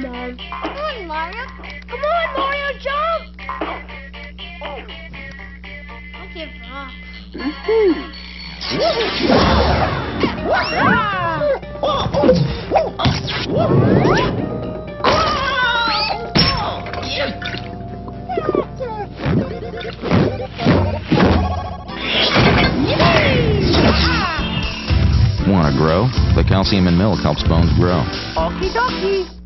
Come on. Come on, Mario. Come on, Mario, jump! I give up. Want to grow? The calcium in milk helps bones grow. Okie dokie.